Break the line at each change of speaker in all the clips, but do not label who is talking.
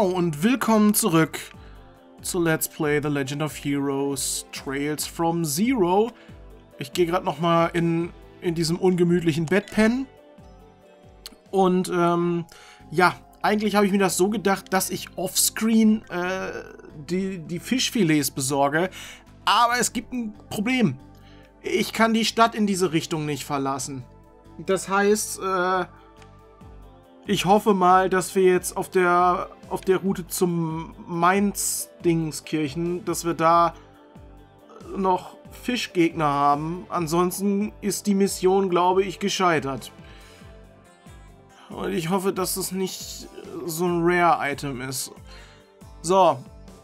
Wow und willkommen zurück zu Let's Play The Legend of Heroes Trails from Zero. Ich gehe gerade nochmal in, in diesem ungemütlichen Bett pennen. Und ähm, ja, eigentlich habe ich mir das so gedacht, dass ich offscreen äh, die, die Fischfilets besorge. Aber es gibt ein Problem. Ich kann die Stadt in diese Richtung nicht verlassen. Das heißt, äh, ich hoffe mal, dass wir jetzt auf der, auf der Route zum Mainz-Dingskirchen, dass wir da noch Fischgegner haben. Ansonsten ist die Mission, glaube ich, gescheitert. Und ich hoffe, dass es nicht so ein Rare-Item ist. So,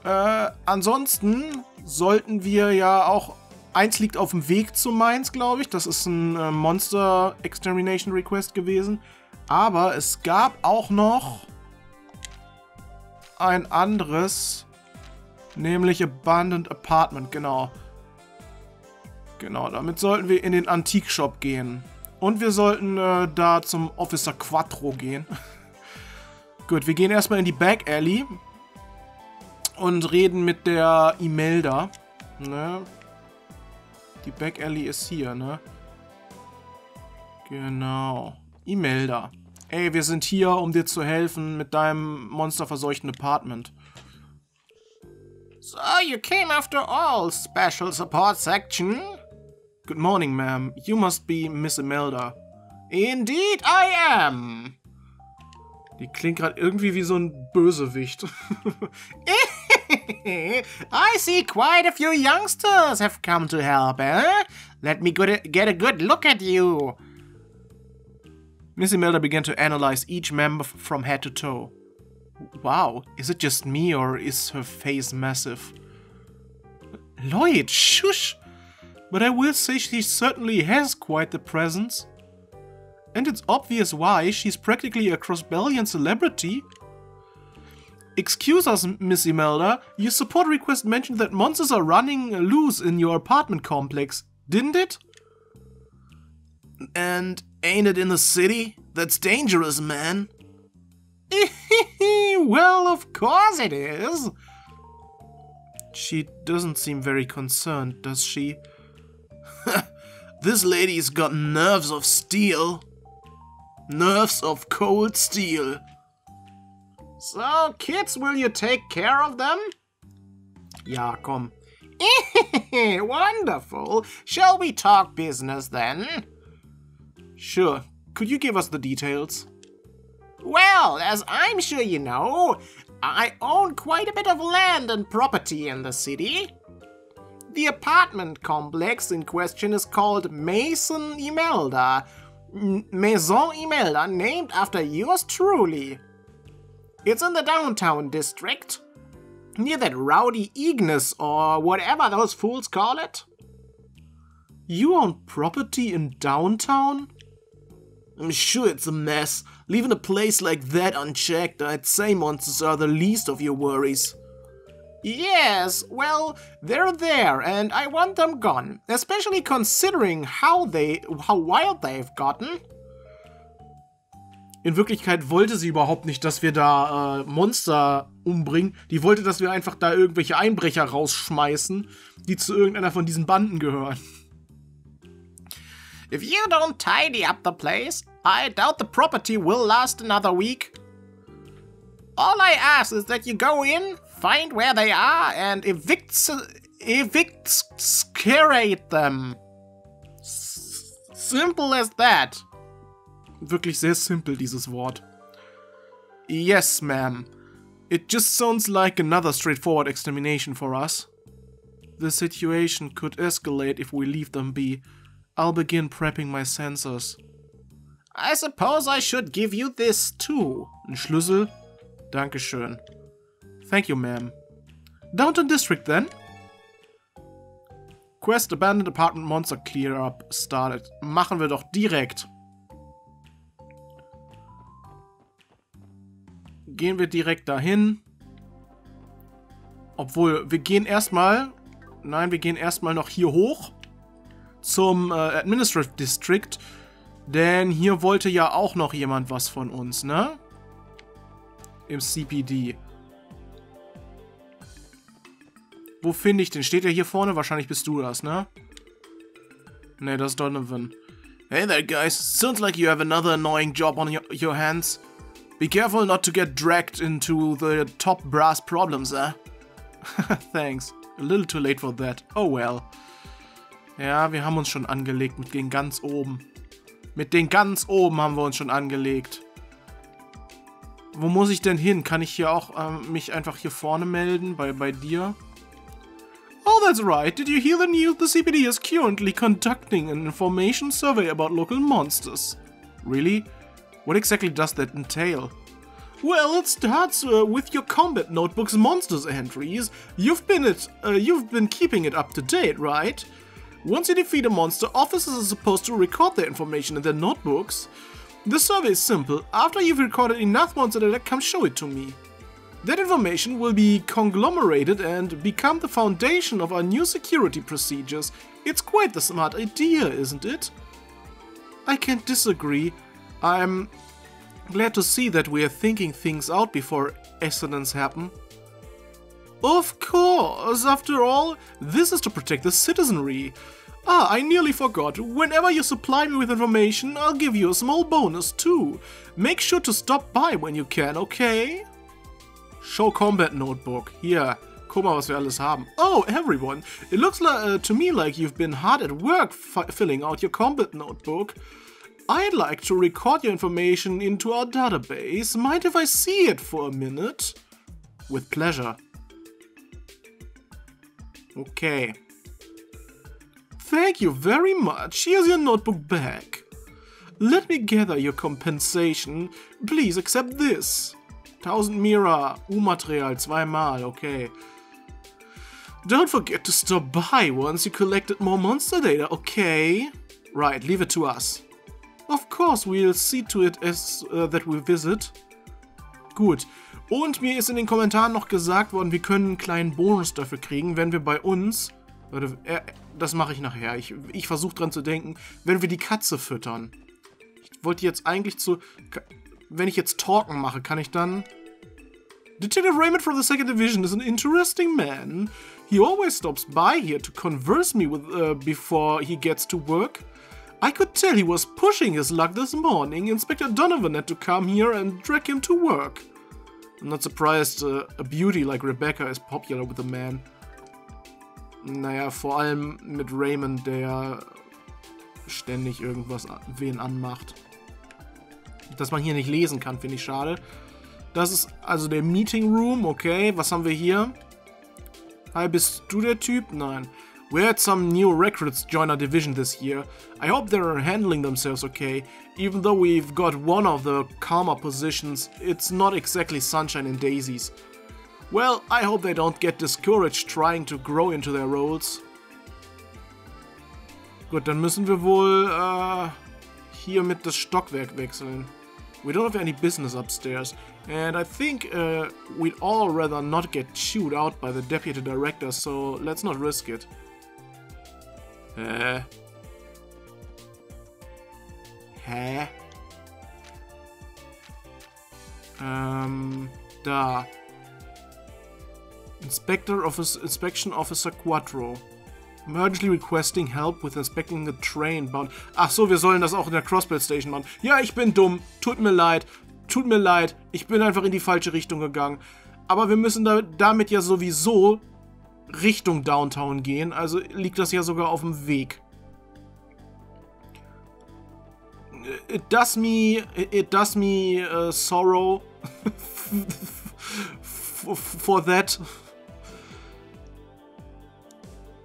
äh, ansonsten sollten wir ja auch... Eins liegt auf dem Weg zu Mainz, glaube ich. Das ist ein äh, Monster Extermination Request gewesen. Aber es gab auch noch ein anderes, nämlich Abandoned Apartment, genau. Genau, damit sollten wir in den Antikshop gehen. Und wir sollten äh, da zum Officer Quattro gehen. Gut, wir gehen erstmal in die Back Alley und reden mit der Imelda. Ne? Die Back Alley ist hier, ne? Genau. Imelda. Ey, wir sind hier, um dir zu helfen mit deinem monsterverseuchten Apartment.
So, you came after all, Special Support Section?
Good morning, ma'am. You must be Miss Imelda.
Indeed I am.
Die klingt gerade irgendwie wie so ein Bösewicht.
I see quite a few youngsters have come to help, eh? Let me get a good look at you.
Miss Imelda began to analyze each member from head to toe. Wow, is it just me or is her face massive? Lloyd, shush! But I will say she certainly has quite the presence. And it's obvious why, she's practically a Crossbellian celebrity. Excuse us, Miss Imelda, your support request mentioned that monsters are running loose in your apartment complex, didn't it?
And ain't it in the city? That's dangerous, man.
well, of course it is. She doesn't seem very concerned, does she?
this lady's got nerves of steel. Nerves of cold steel.
So, kids, will you take care of them?
Ja, komm. Wonderful. Shall we talk business then?
Sure. Could you give us the details?
Well, as I'm sure you know, I own quite a bit of land and property in the city. The apartment complex in question is called Maison Imelda. Maison Imelda, named after yours truly. It's in the downtown district, near that rowdy Ignis or whatever those fools call it.
You own property in downtown?
I'm sure it's a mess. Leaving a place like that unchecked, I'd say monsters are the least of your worries. Yes, well, they're there and I want them gone, especially considering how they how wild they've gotten.
In Wirklichkeit wollte sie überhaupt nicht, dass wir da äh, Monster umbringen. Die wollte, dass wir einfach da irgendwelche Einbrecher rausschmeißen, die zu irgendeiner von diesen Banden gehören.
If you don't tidy up the place, I doubt the property will last another week. All I ask is that you go in, find where they are, and evict, evict, them. S simple as that.
Wirklich sehr simpel, dieses Wort. Yes, ma'am. It just sounds like another straightforward extermination for us. The situation could escalate if we leave them be. I'll begin prepping my sensors.
I suppose I should give you this too.
Ein Schlüssel? Dankeschön. Thank you, ma'am. Downtown District then? Quest Abandoned Apartment Monster Clear Up started. Machen wir doch direkt. Gehen wir direkt dahin. Obwohl, wir gehen erstmal... Nein, wir gehen erstmal noch hier hoch zum äh, Administrative District, denn hier wollte ja auch noch jemand was von uns, ne? Im CPD. Wo finde ich den? Steht er hier vorne? Wahrscheinlich bist du das, ne? Ne, das ist Donovan. Hey there, guys. Sounds like you have another annoying job on your, your hands. Be careful not to get dragged into the top brass problems, eh? Thanks. A little too late for that. Oh well. Ja, wir haben uns schon angelegt mit den ganz oben. Mit den ganz oben haben wir uns schon angelegt. Wo muss ich denn hin? Kann ich hier auch ähm, mich einfach hier vorne melden, bei, bei dir? Oh, that's right. Did you hear the news? The CPD is currently conducting an information survey about local monsters. Really? What exactly does that entail? Well, it starts uh, with your combat notebook's monsters entries. You've been it, uh, you've been keeping it up to date, right? Once you defeat a monster, officers are supposed to record their information in their notebooks. The survey is simple. After you've recorded enough monster data, come show it to me. That information will be conglomerated and become the foundation of our new security procedures. It's quite the smart idea, isn't it? I can't disagree. I'm glad to see that we are thinking things out before accidents happen. Of course, after all, this is to protect the citizenry. Ah, I nearly forgot. Whenever you supply me with information, I'll give you a small bonus too. Make sure to stop by when you can, okay? Show Combat Notebook. Here, guck mal, was wir alles haben. Oh, everyone. It looks uh, to me like you've been hard at work filling out your Combat Notebook. I'd like to record your information into our database. Mind if I see it for a minute? With pleasure. Okay. Thank you very much. Here's your notebook back. Let me gather your compensation. Please accept this. 1000 Mira, U-Material zweimal, okay. Don't forget to stop by once you collected more monster data, okay? Right, leave it to us. Of course, we'll see to it as uh, that we visit. Gut. Und mir ist in den Kommentaren noch gesagt worden, wir können einen kleinen Bonus dafür kriegen, wenn wir bei uns Warte, äh, das mache ich nachher. Ich, ich versuche dran zu denken, wenn wir die Katze füttern. Ich wollte jetzt eigentlich zu... Wenn ich jetzt Talken mache, kann ich dann... Detective Raymond from the 2nd Division is an interesting man. He always stops by here to converse me with uh, before he gets to work. I could tell he was pushing his luck this morning. Inspector Donovan had to come here and drag him to work. I'm not surprised uh, a beauty like Rebecca is popular with the man. Naja, vor allem mit Raymond, der ständig irgendwas wen anmacht. Dass man hier nicht lesen kann, finde ich schade. Das ist also der Meeting Room, okay. Was haben wir hier? Hi, bist du der Typ? Nein. We had some new recruits join our division this year. I hope they're handling themselves okay. Even though we've got one of the calmer positions, it's not exactly sunshine and daisies. Well, I hope they don't get discouraged trying to grow into their roles. Gut, dann müssen wir wohl äh, hier mit das Stockwerk wechseln. We don't have any business upstairs, and I think uh, we'd all rather not get chewed out by the deputy director, so let's not risk it. Hä? Hä? Ähm, da. Inspector Office Inspection Officer Quattro. Emergently requesting help with inspecting the train bound. Ach so, wir sollen das auch in der Crossbelt Station machen. Ja, ich bin dumm. Tut mir leid. Tut mir leid. Ich bin einfach in die falsche Richtung gegangen. Aber wir müssen da, damit ja sowieso Richtung Downtown gehen. Also liegt das ja sogar auf dem Weg. It does me, it does me uh, sorrow for that.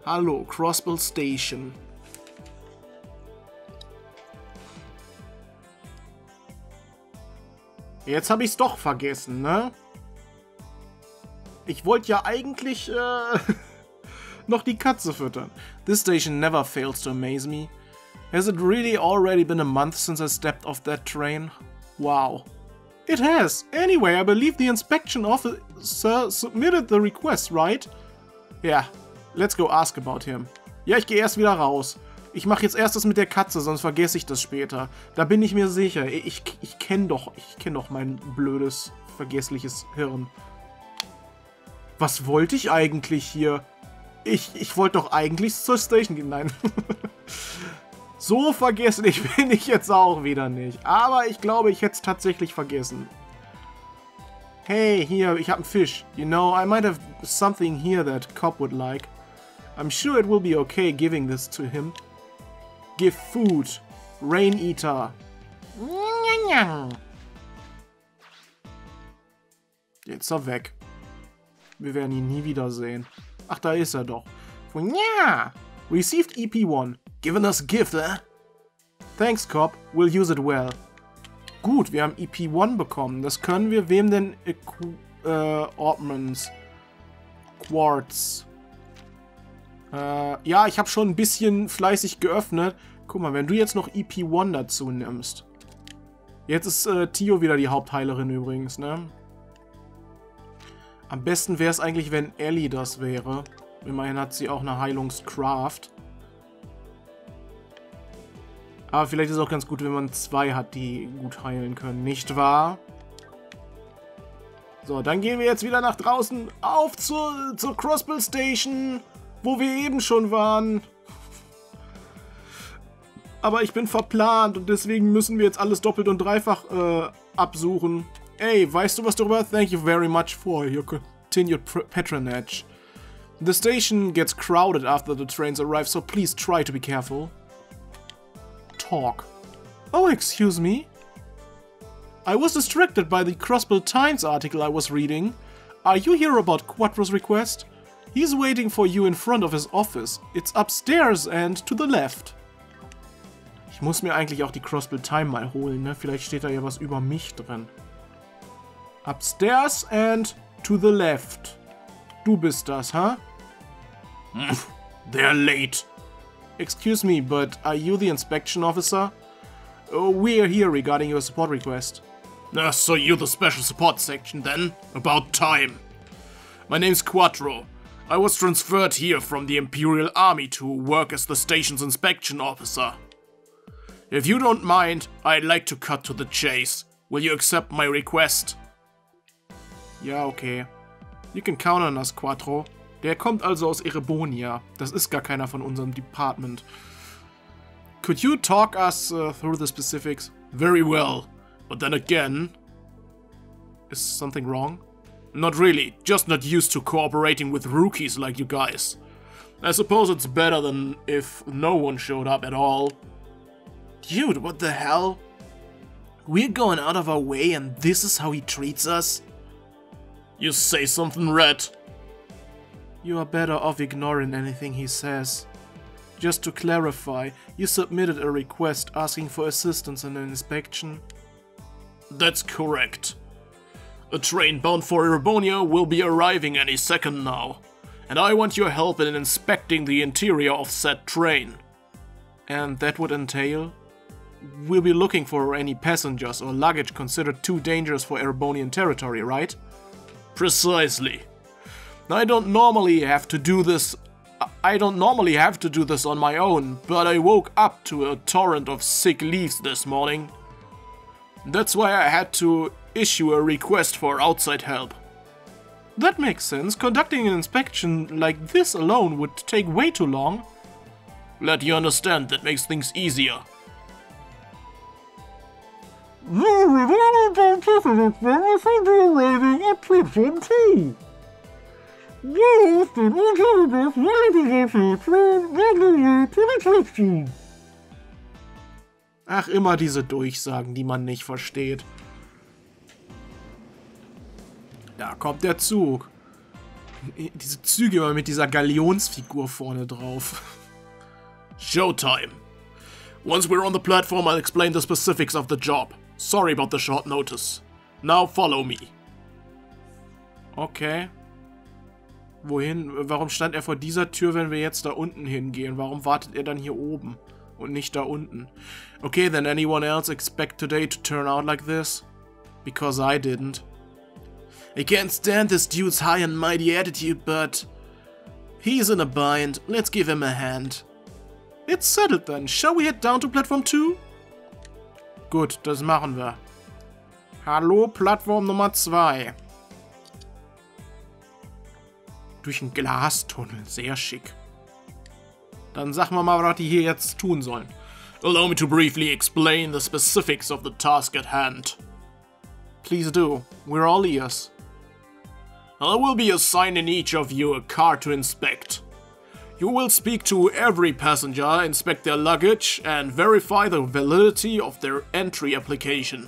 Hallo, Crossbill Station. Jetzt habe ich es doch vergessen, ne? Ich wollte ja eigentlich äh, noch die Katze füttern. This station never fails to amaze me. Has it really already been a month since I stepped off that train? Wow. It has. Anyway, I believe the inspection officer submitted the request, right? Yeah, Let's go ask about him. Ja, ich gehe erst wieder raus. Ich mache jetzt erst das mit der Katze, sonst vergesse ich das später. Da bin ich mir sicher. Ich, ich kenne doch, ich doch mein blödes, vergessliches Hirn. Was wollte ich eigentlich hier? Ich, ich wollte doch eigentlich zur Station gehen. Nein. so vergessen ich bin ich jetzt auch wieder nicht. Aber ich glaube, ich hätte es tatsächlich vergessen. Hey, hier, ich habe einen Fisch. You know, I might have something here that Cop would like. I'm sure it will be okay giving this to him. Give food. Rain Eater. Jetzt ist er weg. Wir werden ihn nie wiedersehen. Ach, da ist er doch. Ja. Received EP1. Given us gift, eh? Thanks, Cop. We'll use it well. Gut, wir haben EP1 bekommen. Das können wir wem denn... Äh, Ortmans. Quartz. Äh, ja, ich habe schon ein bisschen fleißig geöffnet. Guck mal, wenn du jetzt noch EP1 dazu nimmst. Jetzt ist äh, Tio wieder die Hauptheilerin übrigens, ne? Am besten wäre es eigentlich, wenn Ellie das wäre. Immerhin hat sie auch eine Heilungscraft. Aber vielleicht ist es auch ganz gut, wenn man zwei hat, die gut heilen können, nicht wahr? So, dann gehen wir jetzt wieder nach draußen. Auf zur, zur Crossbill Station, wo wir eben schon waren. Aber ich bin verplant und deswegen müssen wir jetzt alles doppelt und dreifach äh, absuchen. Ey, weißt du was darüber? Thank you very much for your continued patronage. The station gets crowded after the trains arrive, so please try to be careful. Talk. Oh, excuse me? I was distracted by the Crossbill Times article I was reading. Are you here about Quattro's request? He's waiting for you in front of his office. It's upstairs and to the left. Ich muss mir eigentlich auch die Crossbill Time mal holen, ne? Vielleicht steht da ja was über mich drin. Upstairs and to the left. Du bist das, huh?
They're late.
Excuse me, but are you the inspection officer? Uh, we are here regarding your support request.
Uh, so you're the special support section then? About time. My name's Quattro. I was transferred here from the Imperial Army to work as the station's inspection officer. If you don't mind, I'd like to cut to the chase. Will you accept my request?
Ja, okay. You can count on us, Quattro. Der kommt also aus Erebonia. Das ist gar keiner von unserem Department. Could you talk us uh, through the specifics?
Very well. But then again...
Is something wrong?
Not really. Just not used to cooperating with rookies like you guys. I suppose it's better than if no one showed up at all.
Dude, what the hell? We're going out of our way and this is how he treats us?
You say something, Red.
You are better off ignoring anything he says. Just to clarify, you submitted a request asking for assistance in an inspection?
That's correct. A train bound for Erebonia will be arriving any second now, and I want your help in inspecting the interior of said train.
And that would entail? We'll be looking for any passengers or luggage considered too dangerous for Erebonian territory, right?
Precisely. I don't normally have to do this. I don't normally have to do this on my own, but I woke up to a torrent of sick leaves this morning. That's why I had to issue a request for outside help.
That makes sense. Conducting an inspection like this alone would take way too long.
Let you understand that makes things easier.
Ach, immer diese Durchsagen, die man nicht versteht. Da kommt der Zug. Diese Züge immer mit dieser Galionsfigur vorne drauf.
Showtime. Once we're on the platform, I'll explain the specifics of the job. Sorry about the short notice. Now follow me.
Okay. Wohin? Warum stand er vor dieser Tür, wenn wir jetzt da unten hingehen? Warum wartet er dann hier oben und nicht da unten? Okay, then anyone else expect today to turn out like this? Because I didn't. I can't stand this dude's high and mighty attitude, but... He's in a bind. Let's give him a hand. It's settled then. Shall we head down to platform 2? Gut, das machen wir. Hallo, Plattform Nummer 2. Durch einen Glastunnel. Sehr schick. Dann sag mal mal, was die hier jetzt tun sollen.
Allow me to briefly explain the specifics of the task at hand.
Please do. We're all ears.
I will be assigning each of you a car to inspect. You will speak to every passenger, inspect their luggage, and verify the validity of their entry application.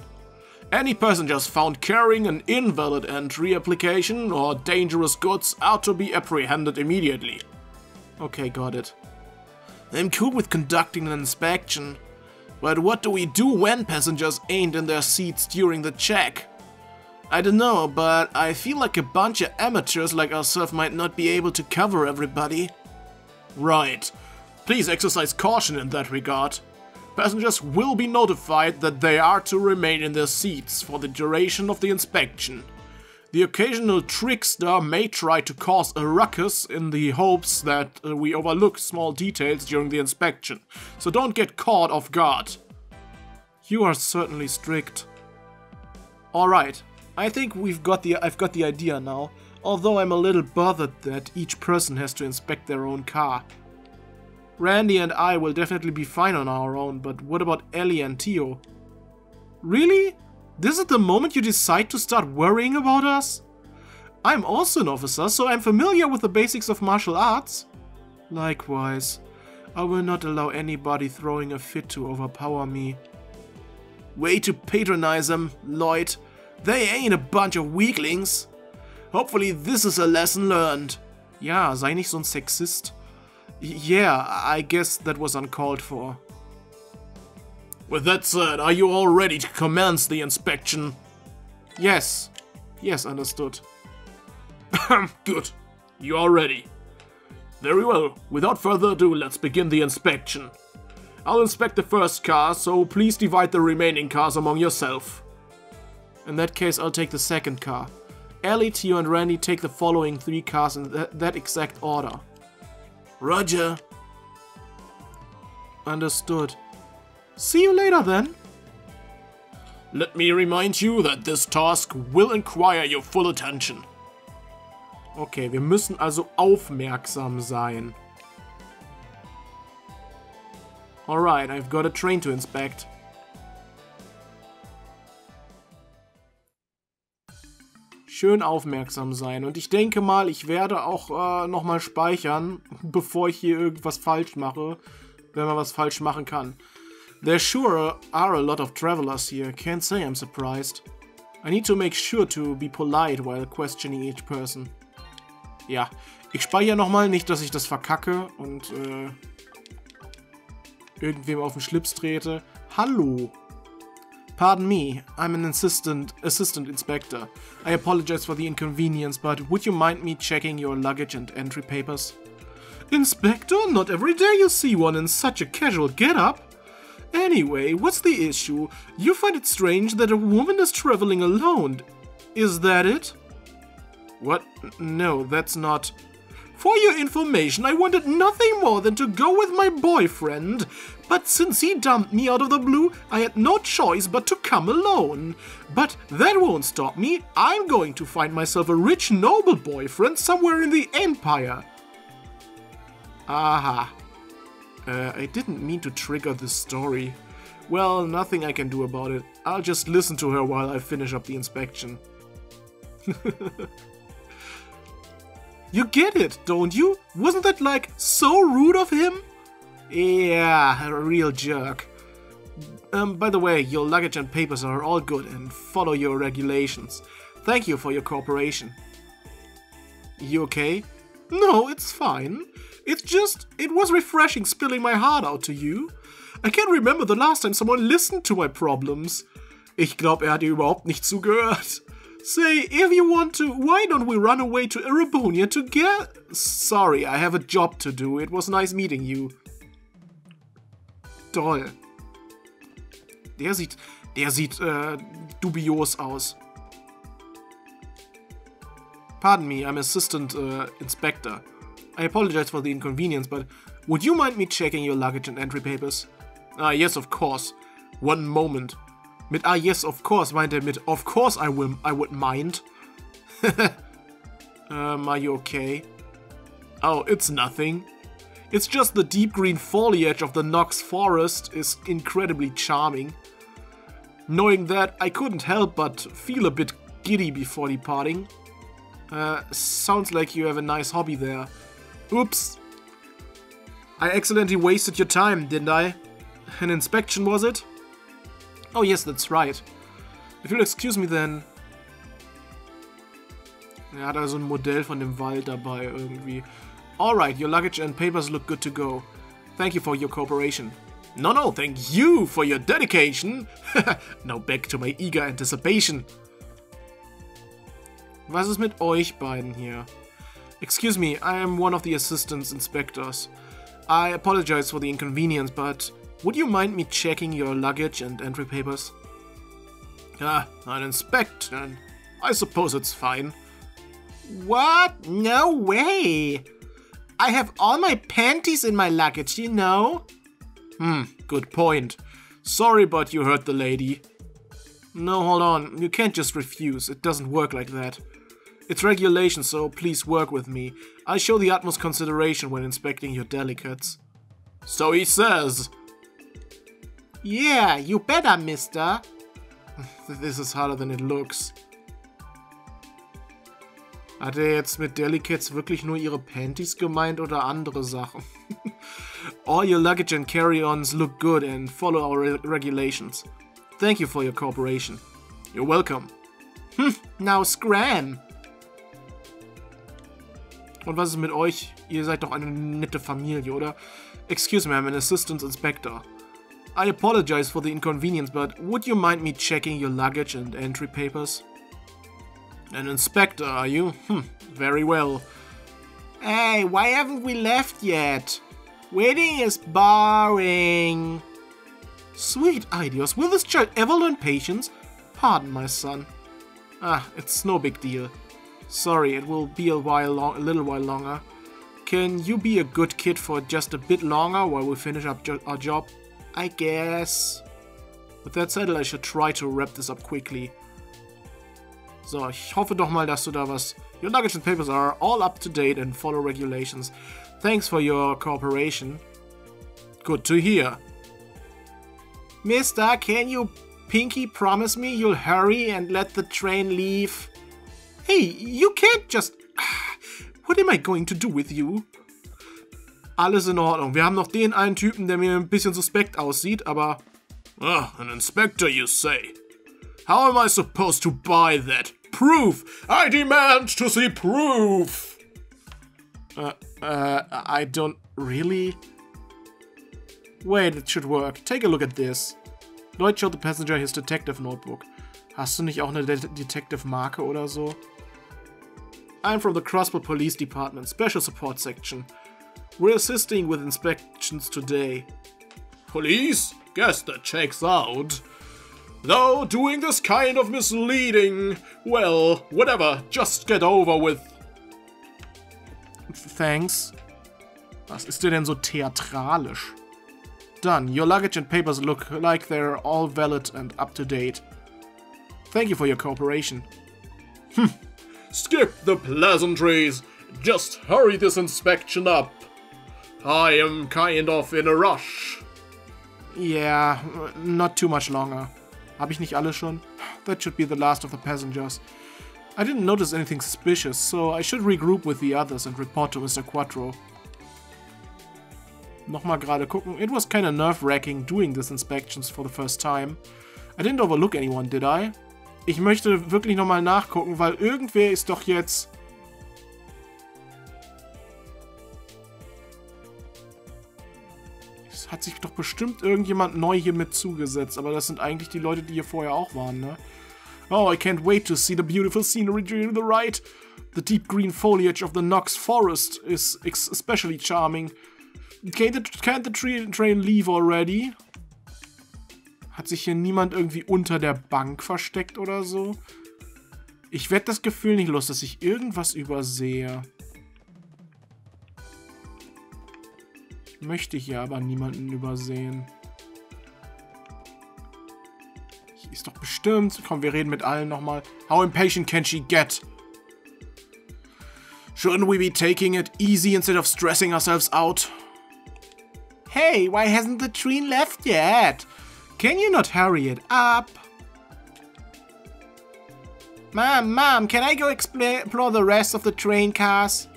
Any passengers found carrying an invalid entry application or dangerous goods are to be apprehended immediately.
Okay, got it.
I'm cool with conducting an inspection, but what do we do when passengers ain't in their seats during the check? I don't know, but I feel like a bunch of amateurs like ourselves might not be able to cover everybody. Right. Please exercise caution in that regard. Passengers will be notified that they are to remain in their seats for the duration of the inspection. The occasional trickster may try to cause a ruckus in the hopes that uh, we overlook small details during the inspection, so don't get caught off guard.
You are certainly strict. Alright, I think we've got the I've got the idea now, although I'm a little bothered that each person has to inspect their own car. Randy and I will definitely be fine on our own, but what about Ellie and Tio? Really? This is the moment you decide to start worrying about us? I'm also an officer, so I'm familiar with the basics of martial arts. Likewise, I will not allow anybody throwing a fit to overpower me.
Way to patronize them, Lloyd. They ain't a bunch of weaklings. Hopefully this is a lesson learned.
Ja, sei nicht so ein Sexist. Yeah, I guess that was uncalled for.
With that said, are you all ready to commence the inspection?
Yes. Yes, understood.
Good. You are ready. Very well. Without further ado, let's begin the inspection. I'll inspect the first car, so please divide the remaining cars among yourself.
In that case, I'll take the second car. Ellie, Tio, and Randy take the following three cars in that, that exact order.
Roger.
Understood. See you later then.
Let me remind you that this task will require your full attention.
Okay, wir müssen also aufmerksam sein. Alright, I've got a train to inspect. Schön aufmerksam sein. Und ich denke mal, ich werde auch äh, nochmal speichern, bevor ich hier irgendwas falsch mache, wenn man was falsch machen kann. There sure are a lot of travelers here, can't say I'm surprised. I need to make sure to be polite while questioning each person. Ja, ich speichere nochmal, nicht, dass ich das verkacke und äh, irgendwem auf den Schlips trete. Hallo. Pardon me, I'm an assistant, assistant inspector. I apologize for the inconvenience, but would you mind me checking your luggage and entry papers? Inspector, not every day you see one in such a casual get-up. Anyway, what's the issue? You find it strange that a woman is traveling alone. Is that it? What? No, that's not... For your information, I wanted nothing more than to go with my boyfriend. But since he dumped me out of the blue, I had no choice but to come alone. But that won't stop me. I'm going to find myself a rich, noble boyfriend somewhere in the Empire. Aha. Uh, I didn't mean to trigger this story. Well, nothing I can do about it. I'll just listen to her while I finish up the inspection. you get it, don't you? Wasn't that like so rude of him? Yeah, a real jerk. Um, by the way, your luggage and papers are all good and follow your regulations. Thank you for your cooperation. You okay? No, it's fine. It's just, it was refreshing spilling my heart out to you. I can't remember the last time someone listened to my problems. Ich glaube, er hat überhaupt nicht zugehört. Say, if you want to, why don't we run away to Erebunia together? Sorry, I have a job to do. It was nice meeting you. Toll. Der sieht, der sieht äh, dubios aus. Pardon me, I'm assistant uh, inspector. I apologize for the inconvenience, but would you mind me checking your luggage and entry papers? Ah, yes, of course. One moment. Mit ah, yes, of course meint er of course I will I would mind. um, are you okay? Oh, it's nothing. It's just the deep green foliage of the Knox forest is incredibly charming. Knowing that, I couldn't help but feel a bit giddy before departing. Uh, sounds like you have a nice hobby there. Oops. I accidentally wasted your time, didn't I? An inspection, was it? Oh yes, that's right. If you'll excuse me then. Er hat also ein Modell von dem Wald dabei irgendwie. Alright, your luggage and papers look good to go. Thank you for your cooperation. No, no, thank you for your dedication. now back to my eager anticipation. Was ist mit euch beiden hier? Excuse me, I am one of the assistants inspectors. I apologize for the inconvenience, but would you mind me checking your luggage and entry papers? Ah, an inspection. I suppose it's fine.
What? No way! I have all my panties in my luggage, you know?
Hmm, good point. Sorry, but you hurt the lady. No, hold on. You can't just refuse. It doesn't work like that. It's regulation, so please work with me. I show the utmost consideration when inspecting your delicates. So he says.
Yeah, you better, mister.
This is harder than it looks. Hat er jetzt mit Delicates wirklich nur ihre Panties gemeint oder andere Sachen? All your luggage and carry-ons look good and follow our re regulations. Thank you for your cooperation. You're welcome.
Hm, now scram.
Und was ist mit euch? Ihr seid doch eine nette Familie, oder? Excuse me, I'm an assistant inspector. I apologize for the inconvenience, but would you mind me checking your luggage and entry papers? An inspector, are you? Hm, very well.
Hey, why haven't we left yet? Waiting is boring.
Sweet ideas. Will this child ever learn patience? Pardon, my son. Ah, it's no big deal. Sorry, it will be a while long, a little while longer. Can you be a good kid for just a bit longer while we finish up jo our job?
I guess.
With that said, I should try to wrap this up quickly. So, ich hoffe doch mal, dass du da was... Your luggage and papers are all up to date and follow regulations. Thanks for your cooperation. Good to hear.
Mister, can you pinky promise me you'll hurry and let the train leave?
Hey, you can't just... What am I going to do with you? Alles in Ordnung. Wir haben noch den einen Typen, der mir ein bisschen suspekt aussieht, aber... Ah, an inspector, you say? How am I supposed to buy that? Proof! I demand to see proof! Uh, uh, I don't really... Wait, it should work. Take a look at this. Lloyd showed the passenger his detective notebook. Hast du nicht auch eine De Detective-Marke oder so? I'm from the Crossbow Police Department, Special Support Section. We're assisting with inspections today. Police? Guess that checks out. Though doing this kind of misleading, well, whatever, just get over with. Thanks. Was ist dir denn so theatralisch? Done. Your luggage and papers look like they're all valid and up to date. Thank you for your cooperation. Hm. Skip the pleasantries. Just hurry this inspection up. I am kind of in a rush. Yeah, not too much longer. Habe ich nicht alle schon? That should be the last of the passengers. I didn't notice anything suspicious, so I should regroup with the others and report to Mr. Quattro. Nochmal gerade gucken. It was kinda nerve-wracking doing these inspections for the first time. I didn't overlook anyone, did I? Ich möchte wirklich nochmal nachgucken, weil irgendwer ist doch jetzt... Hat sich doch bestimmt irgendjemand neu hier mit zugesetzt, aber das sind eigentlich die Leute, die hier vorher auch waren, ne? Oh, I can't wait to see the beautiful scenery to the right. The deep green foliage of the Knox Forest is especially charming. Can't the, can't the train leave already? Hat sich hier niemand irgendwie unter der Bank versteckt oder so? Ich werde das Gefühl nicht los, dass ich irgendwas übersehe. Möchte hier aber niemanden übersehen. Hier ist doch bestimmt... Komm, wir reden mit allen nochmal. How impatient can she get?
Shouldn't we be taking it easy instead of stressing ourselves out?
Hey, why hasn't the train left yet? Can you not hurry it up? Mom, Mom, can I go explore the rest of the train cars?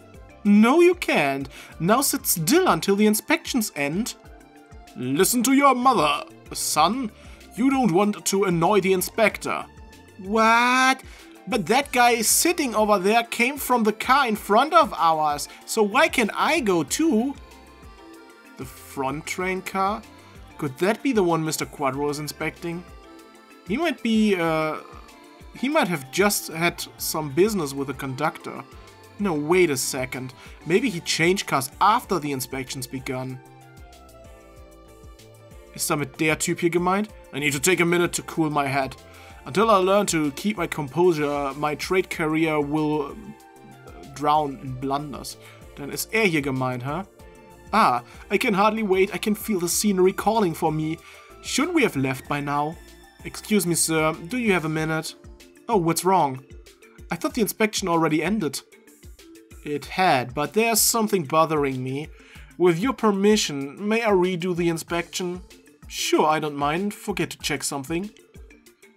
No, you can't. Now sit still until the inspections end.
Listen to your mother, son. You don't want to annoy the inspector.
What? But that guy sitting over there came from the car in front of ours, so why can I go too? The front train car? Could that be the one Mr. Quadro is inspecting? He might be, uh, he might have just had some business with the conductor. No, wait a second. Maybe he changed cars after the inspections begun. Ist damit der Typ hier gemeint?
I need to take a minute to cool my head. Until I learn to keep my composure, my trade career will drown in blunders.
Dann ist er hier gemeint, huh? Ah, I can hardly wait. I can feel the scenery calling for me. Shouldn't we have left by now? Excuse me, sir. Do you have a minute? Oh, what's wrong? I thought the inspection already ended. It had, but there's something bothering me. With your permission, may I redo the inspection? Sure, I don't mind. Forget to check something.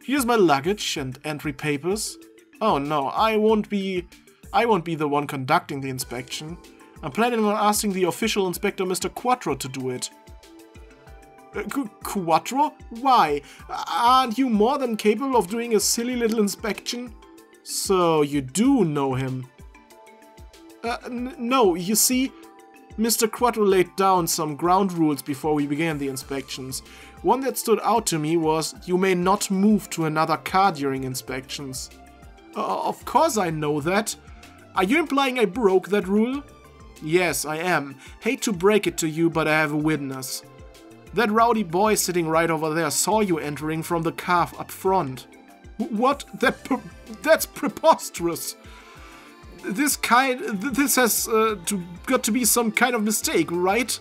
Here's my luggage and entry papers. Oh no, I won't be... I won't be the one conducting the inspection. I'm planning on asking the official inspector, Mr. Quattro, to do it. Uh, Quattro? Why? Aren't you more than capable of doing a silly little inspection? So, you do know him. Uh, no, you see, Mr. Quattro laid down some ground rules before we began the inspections. One that stood out to me was you may not move to another car during inspections. Uh, of course I know that. Are you implying I broke that rule? Yes, I am. Hate to break it to you, but I have a witness. That rowdy boy sitting right over there saw you entering from the car up front. What? That that's preposterous this kind, this has uh, to, got to be some kind of mistake, right?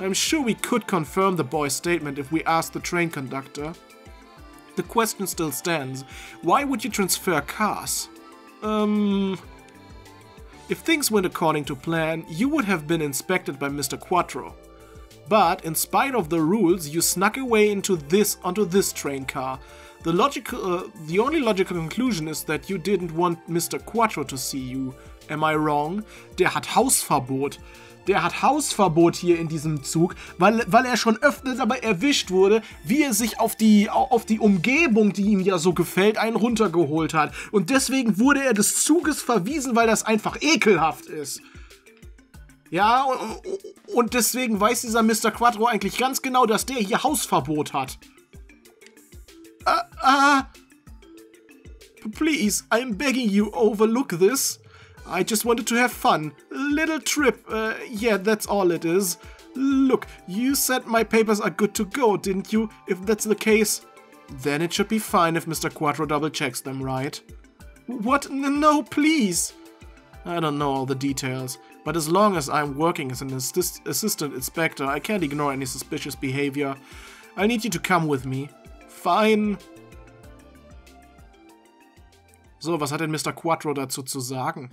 I'm sure we could confirm the boy's statement if we asked the train conductor. The question still stands. Why would you transfer cars? Um... If things went according to plan, you would have been inspected by Mr. Quattro. But in spite of the rules, you snuck away into this onto this train car, the logical, uh, the only logical conclusion is that you didn't want Mr. Quattro to see you. Am I wrong? Der hat Hausverbot. Der hat Hausverbot hier in diesem Zug, weil, weil er schon öfter dabei erwischt wurde, wie er sich auf die, auf die Umgebung, die ihm ja so gefällt, einen runtergeholt hat. Und deswegen wurde er des Zuges verwiesen, weil das einfach ekelhaft ist. Ja, und deswegen weiß dieser Mr. Quattro eigentlich ganz genau, dass der hier Hausverbot hat. Uh, uh, please, I'm begging you, overlook this. I just wanted to have fun. Little trip, uh, yeah, that's all it is. Look, you said my papers are good to go, didn't you? If that's the case, then it should be fine if Mr. Quattro double checks them, right? What? No, please! I don't know all the details, but as long as I'm working as an assist assistant inspector, I can't ignore any suspicious behavior. I need you to come with me. Fine. So, was hat denn Mr. Quattro dazu zu sagen?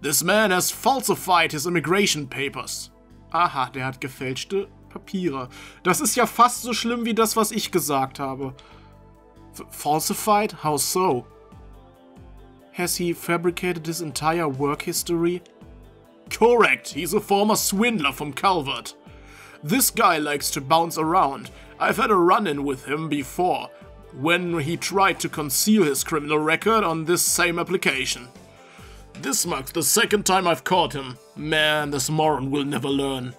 This man has falsified his immigration papers.
Aha, der hat gefälschte Papiere. Das ist ja fast so schlimm wie das, was ich gesagt habe. F falsified? How so? Has he fabricated his entire work history?
Correct, he's a former swindler from Calvert. This guy likes to bounce around. I've had a run-in with him before, when he tried to conceal his criminal record on this same application. This marks the second time I've caught him. Man, this moron will never learn.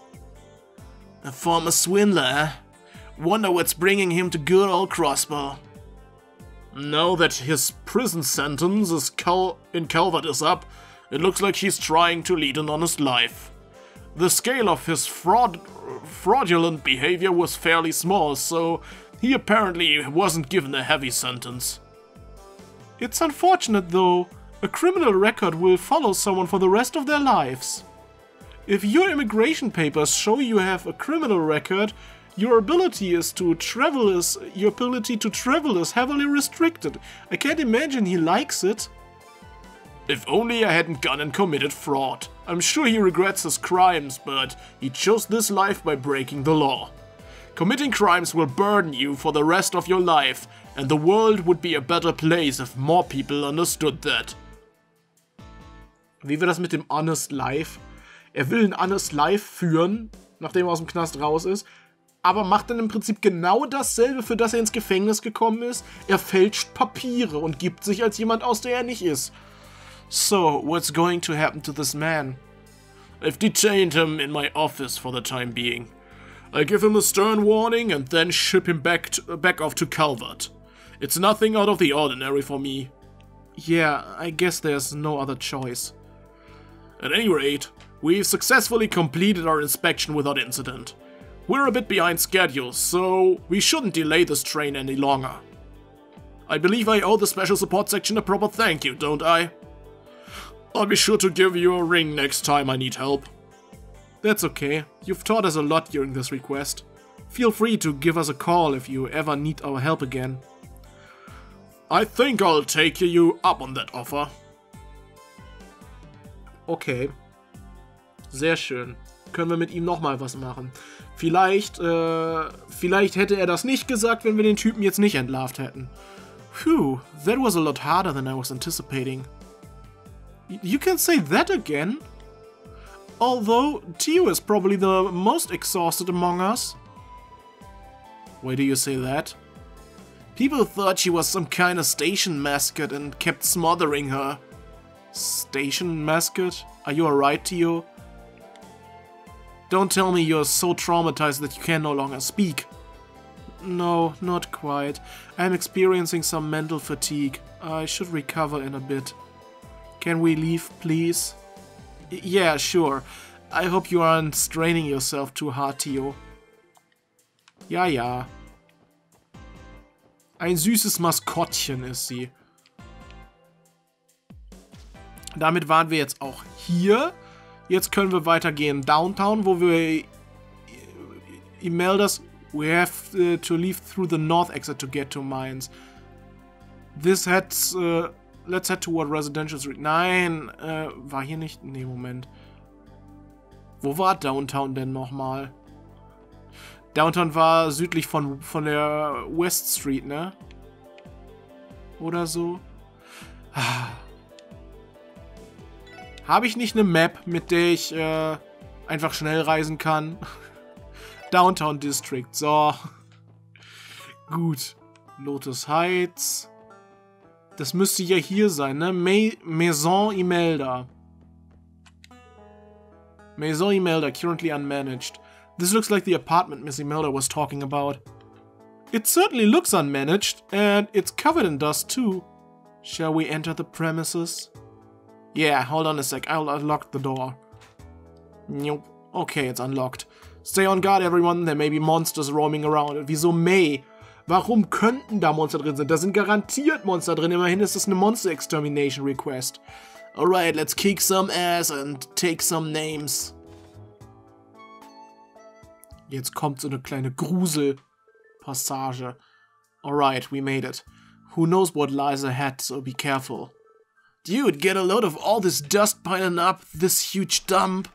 A former swindler, eh? Wonder what's bringing him to good old Crossbow.
Now that his prison sentence is Cal in Calvert is up, it looks like he's trying to lead an honest life. The scale of his fraud fraudulent behavior was fairly small, so he apparently wasn't given a heavy sentence.
It's unfortunate though. A criminal record will follow someone for the rest of their lives. If your immigration papers show you have a criminal record, your ability is to travel is your ability to travel is heavily restricted. I can't imagine he likes it.
If only I hadn't gone and committed fraud. I'm sure he regrets his crimes, but he chose this life by breaking the law. Committing crimes will burden you for the rest of your life, and the world would be a better place if more people understood that.
Wie wir das mit dem Honest Life? Er will ein Honest Life führen, nachdem er aus dem Knast raus ist, aber macht dann im Prinzip genau dasselbe, für das er ins Gefängnis gekommen ist. Er fälscht Papiere und gibt sich als jemand aus, der er nicht ist. So, what's going to happen to this man?
I've detained him in my office for the time being. I give him a stern warning and then ship him back, to, back off to Calvert. It's nothing out of the ordinary for me.
Yeah, I guess there's no other choice.
At any rate, we've successfully completed our inspection without incident. We're a bit behind schedule, so we shouldn't delay this train any longer. I believe I owe the Special Support Section a proper thank you, don't I? I'll be sure to give you a ring next time I need help.
That's okay. You've taught us a lot during this request. Feel free to give us a call if you ever need our help again.
I think I'll take you up on that offer.
Okay. Sehr schön. Können wir mit ihm nochmal was machen. Vielleicht, äh, vielleicht hätte er das nicht gesagt, wenn wir den Typen jetzt nicht entlarvt hätten. Phew, that was a lot harder than I was anticipating. You can say that again? Although, Tio is probably the most exhausted among us. Why do you say that?
People thought she was some kind of station mascot and kept smothering her.
Station mascot? Are you alright, Tio? Don't tell me you're so traumatized that you can no longer speak. No, not quite. I'm experiencing some mental fatigue. I should recover in a bit. Can we leave, please? Yeah, sure. I hope you aren't straining yourself too hard, Tio. Ja, ja. Ein süßes Maskottchen ist sie. Damit waren wir jetzt auch hier. Jetzt können wir weitergehen Downtown, wo wir Imeldas We have uh, to leave through the north exit to get to mines. This heads uh, let's head toward Residential Street. Nein, äh, war hier nicht? Nee, Moment. Wo war Downtown denn nochmal? Downtown war südlich von, von der West Street, ne? Oder so? Habe ich nicht eine Map, mit der ich äh, einfach schnell reisen kann? Downtown District, so. Gut. Lotus Heights. Das müsste ja hier sein, ne? Maison Imelda. Maison Imelda, currently unmanaged. This looks like the apartment Miss Imelda was talking about. It certainly looks unmanaged, and it's covered in dust too. Shall we enter the premises? Yeah, hold on a sec, I'll unlock the door. Nope. Okay, it's unlocked. Stay on guard, everyone, there may be monsters roaming around. Wieso May? Warum könnten da Monster drin sein? Da sind garantiert Monster drin. Immerhin ist es eine Monster Extermination Request. Alright, let's kick some ass and take some names. Jetzt kommt so eine kleine Grusel-Passage. Alright, we made it. Who knows what lies ahead, so be careful. Dude, get a load of all this dust piling up, this huge dump.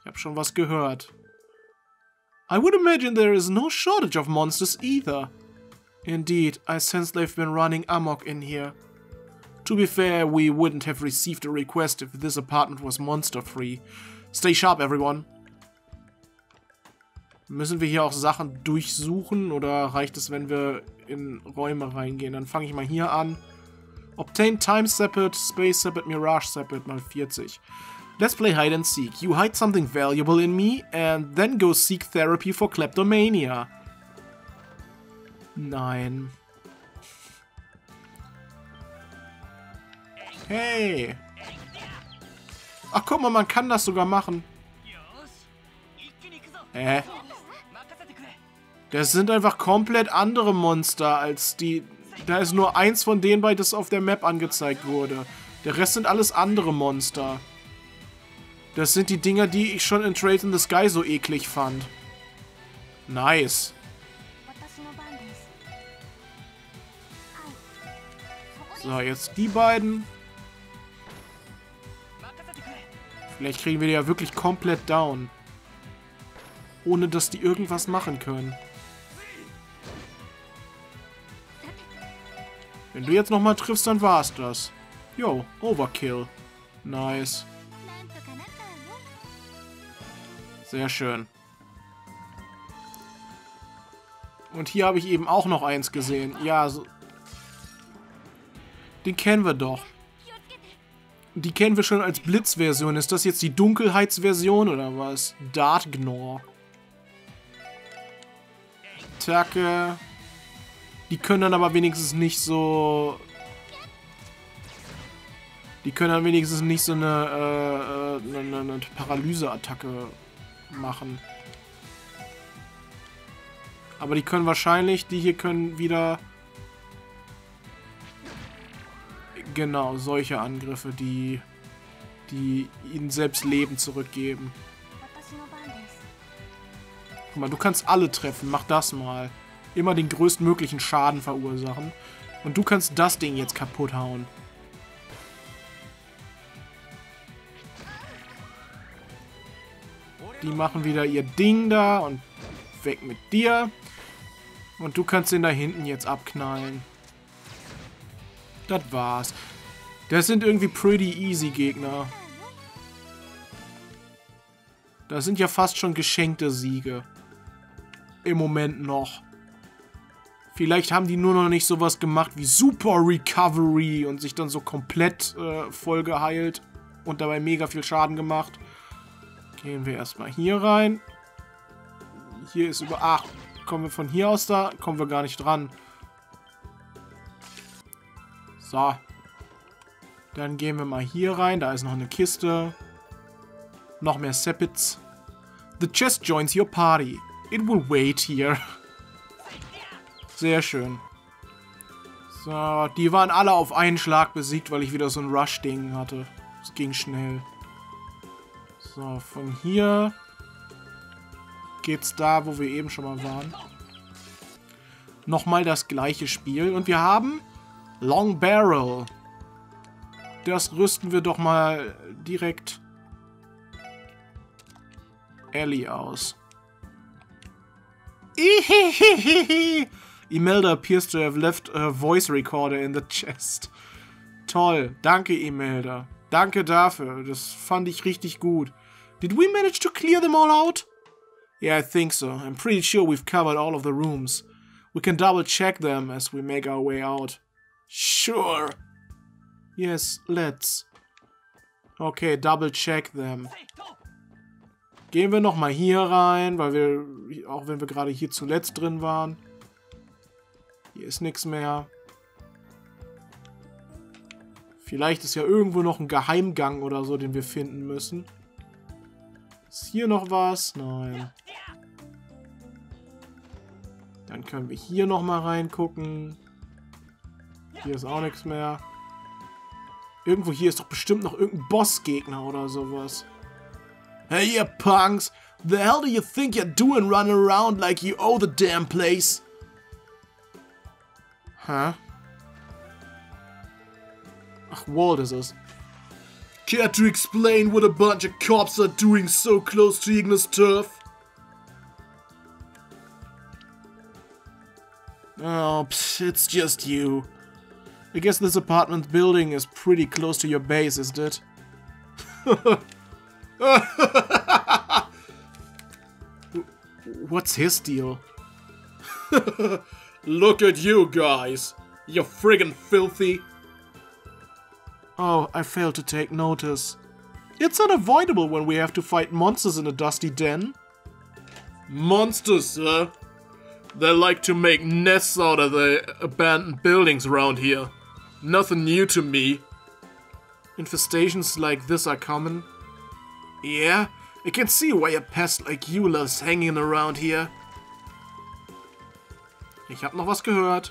Ich hab schon was gehört. I would imagine there is no shortage of monsters either. Indeed, I sense they've been running amok in here. To be fair, we wouldn't have received a request if this apartment was monster-free. Stay sharp, everyone. Müssen wir hier auch Sachen durchsuchen oder reicht es, wenn wir in Räume reingehen? Dann fange ich mal hier an. Obtain Time Separate, Space Separate, Mirage Separate mal 40. Let's play hide and seek. You hide something valuable in me and then go seek therapy for kleptomania. Nein. Hey. Ach, guck mal, man kann das sogar machen. Hä? Das sind einfach komplett andere Monster als die... Da ist nur eins von denen bei, das auf der Map angezeigt wurde. Der Rest sind alles andere Monster. Das sind die Dinger, die ich schon in Trade in the Sky so eklig fand. Nice. So, jetzt die beiden. Vielleicht kriegen wir die ja wirklich komplett down. Ohne dass die irgendwas machen können. Wenn du jetzt nochmal triffst, dann war's das. Yo, Overkill. Nice. Sehr schön. Und hier habe ich eben auch noch eins gesehen. Ja, so den kennen wir doch. Die kennen wir schon als Blitzversion. Ist das jetzt die Dunkelheitsversion oder was? Dart Gnor. Attacke. Die können dann aber wenigstens nicht so... Die können dann wenigstens nicht so eine, äh, eine, eine Paralyse-Attacke machen. Aber die können wahrscheinlich, die hier können wieder... Genau, solche Angriffe, die, die ihnen selbst Leben zurückgeben. Guck mal, du kannst alle treffen. Mach das mal immer den größtmöglichen Schaden verursachen. Und du kannst das Ding jetzt kaputt hauen. Die machen wieder ihr Ding da und weg mit dir. Und du kannst den da hinten jetzt abknallen. Das war's. Das sind irgendwie pretty easy Gegner. Das sind ja fast schon geschenkte Siege. Im Moment noch. Vielleicht haben die nur noch nicht sowas gemacht wie Super Recovery und sich dann so komplett äh, voll geheilt und dabei mega viel Schaden gemacht. Gehen wir erstmal hier rein. Hier ist über... Ach, kommen wir von hier aus da? Kommen wir gar nicht dran. So. Dann gehen wir mal hier rein. Da ist noch eine Kiste. Noch mehr Sepits. The chest joins your party. It will wait here. Sehr schön. So, die waren alle auf einen Schlag besiegt, weil ich wieder so ein Rush-Ding hatte. Es ging schnell. So, von hier geht's da, wo wir eben schon mal waren. Nochmal das gleiche Spiel. Und wir haben Long Barrel. Das rüsten wir doch mal direkt Ellie aus. Ihihihihi. Imelda appears to have left a voice recorder in the chest. Toll. Danke, Imelda. Danke dafür. Das fand ich richtig gut. Did we manage to clear them all out? Yeah, I think so. I'm pretty sure we've covered all of the rooms. We can double check them as we make our way out. Sure. Yes, let's. Okay, double check them. Gehen wir nochmal hier rein, weil wir, auch wenn wir gerade hier zuletzt drin waren. Hier ist nichts mehr. Vielleicht ist ja irgendwo noch ein Geheimgang oder so, den wir finden müssen. Ist hier noch was? Nein. Dann können wir hier noch mal reingucken. Hier ist auch nichts mehr. Irgendwo hier ist doch bestimmt noch irgendein Bossgegner oder sowas. Hey, you punks! The hell do you think you're doing running around like you owe the damn place? Hä? Ach, Walt ist es. Care to explain what a bunch of cops are doing so close to Ignis turf? Oh, psh, it's just you. I guess this apartment building is pretty close to your base, isn't it? What's his deal? Look at you guys! You're friggin' filthy! Oh, I failed to take notice. It's unavoidable when we have to fight monsters in a dusty den. Monsters, sir? They like to make nests out of the abandoned buildings around here. Nothing new to me. Infestations like this are common. Yeah, I can see why a pest like you loves hanging around here. Ich hab noch was gehört.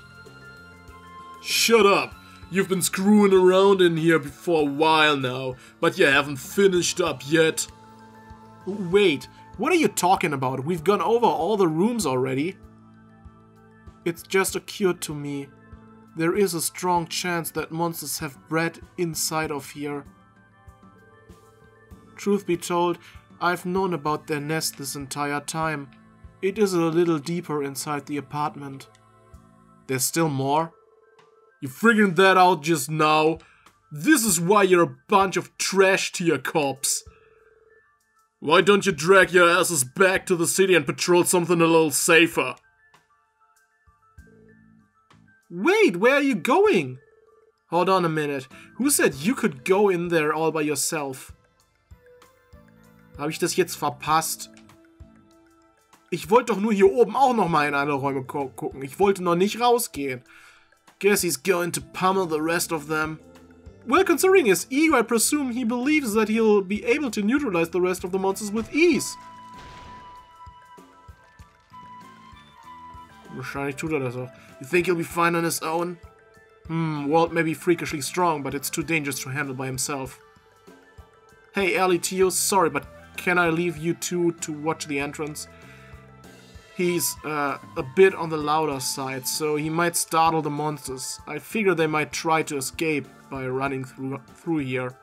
Shut up! You've been screwing around in here for a while now, but you haven't finished up yet. Wait, what are you talking about? We've gone over all the rooms already. It's just occurred to me. There is a strong chance that monsters have bred inside of here. Truth be told, I've known about their nest this entire time. It is a little deeper inside the apartment. There's still more? You figured that out just now? This is why you're a bunch of trash tier cops. Why don't you drag your asses back to the city and patrol something a little safer? Wait, where are you going? Hold on a minute. Who said you could go in there all by yourself? Habe ich das jetzt verpasst? Ich wollte doch nur hier oben auch noch mal in andere Räume gucken. Ich wollte noch nicht rausgehen. Guess he's going to pummel the rest of them. Well, considering his ego, I presume he believes that he'll be able to neutralize the rest of the monsters with ease. Wahrscheinlich tut er das auch. You think he'll be fine on his own? Hmm, Walt may be freakishly strong, but it's too dangerous to handle by himself. Hey, Ali Tio, sorry, but can I leave you two to watch the entrance? He's uh, a bit on the louder side, so he might startle the monsters. I figure they might try to escape by running through, through here.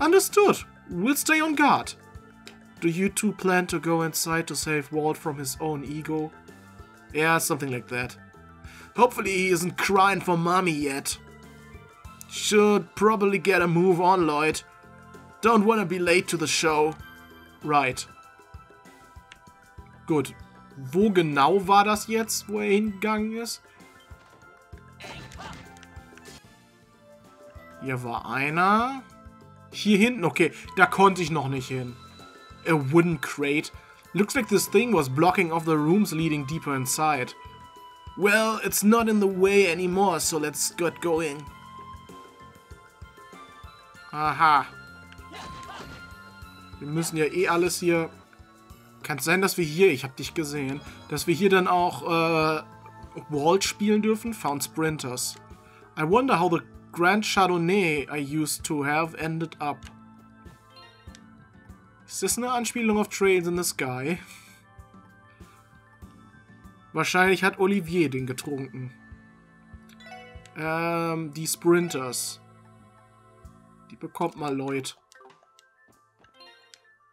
Understood. We'll stay on guard. Do you two plan to go inside to save Walt from his own ego? Yeah, something like that. Hopefully he isn't crying for mommy yet. Should probably get a move on, Lloyd. Don't want to be late to the show. Right. Gut. Wo genau war das jetzt, wo er hingegangen ist? Hier war einer. Hier hinten, okay. Da konnte ich noch nicht hin. A wooden crate. Looks like this thing was blocking off the rooms leading deeper inside. Well, it's not in the way anymore, so let's get going. Aha. Wir müssen ja eh alles hier... Kann es sein, dass wir hier, ich habe dich gesehen, dass wir hier dann auch äh, Walt spielen dürfen? Found Sprinters. I wonder how the Grand Chardonnay I used to have ended up. Ist das eine Anspielung auf Trails in the Sky? Wahrscheinlich hat Olivier den getrunken. Ähm, die Sprinters. Die bekommt mal Lloyd.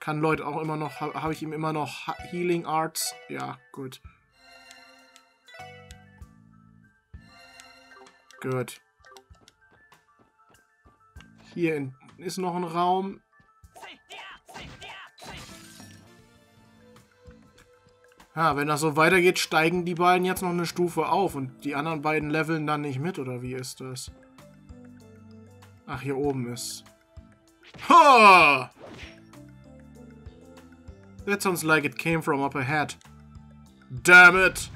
Kann Lloyd auch immer noch, habe hab ich ihm immer noch Healing Arts? Ja, gut. Gut. Hier in, ist noch ein Raum. Ja, wenn das so weitergeht, steigen die beiden jetzt noch eine Stufe auf und die anderen beiden leveln dann nicht mit, oder wie ist das? Ach, hier oben ist... Ha! That sounds like it came from up ahead. Damn it!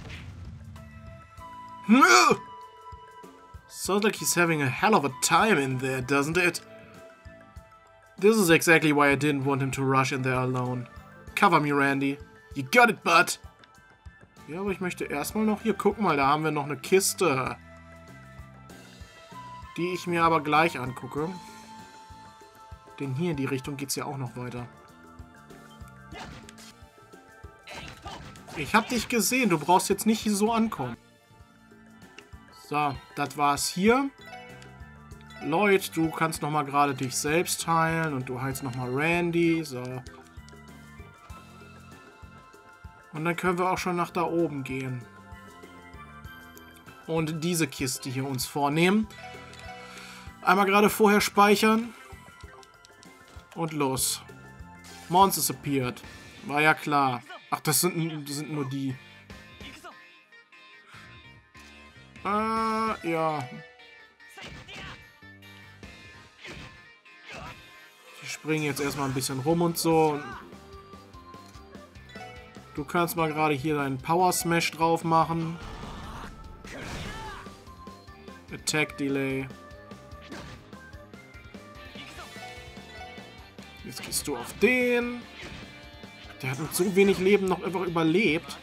Sounds like he's having a hell of a time in there, doesn't it? This is exactly why I didn't want him to rush in there alone. Cover me, Randy. You got it, bud. Ja, aber ich möchte erstmal noch... Hier, guck mal, da haben wir noch eine Kiste. Die ich mir aber gleich angucke. Denn hier in die Richtung geht es ja auch noch weiter. Ich hab dich gesehen. Du brauchst jetzt nicht so ankommen. So, das war's hier. Lloyd, du kannst nochmal gerade dich selbst heilen und du heilst nochmal Randy. So. Und dann können wir auch schon nach da oben gehen. Und diese Kiste hier uns vornehmen. Einmal gerade vorher speichern. Und los. Monsters appeared. War ja klar. Ach, das sind, das sind nur die. Äh, ja. Die springen jetzt erstmal ein bisschen rum und so. Du kannst mal gerade hier deinen Power Smash drauf machen. Attack Delay. Jetzt gehst du auf den. Der hat mit so wenig Leben noch einfach überlebt.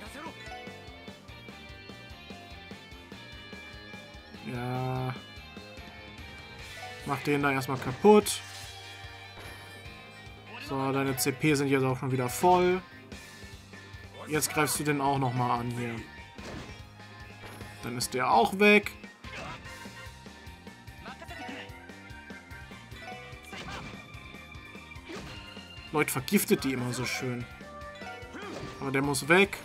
Ja. Mach den da erstmal kaputt. So, deine CP sind jetzt auch schon wieder voll. Jetzt greifst du den auch nochmal an hier. Dann ist der auch weg. Leute, vergiftet die immer so schön. Aber der muss weg,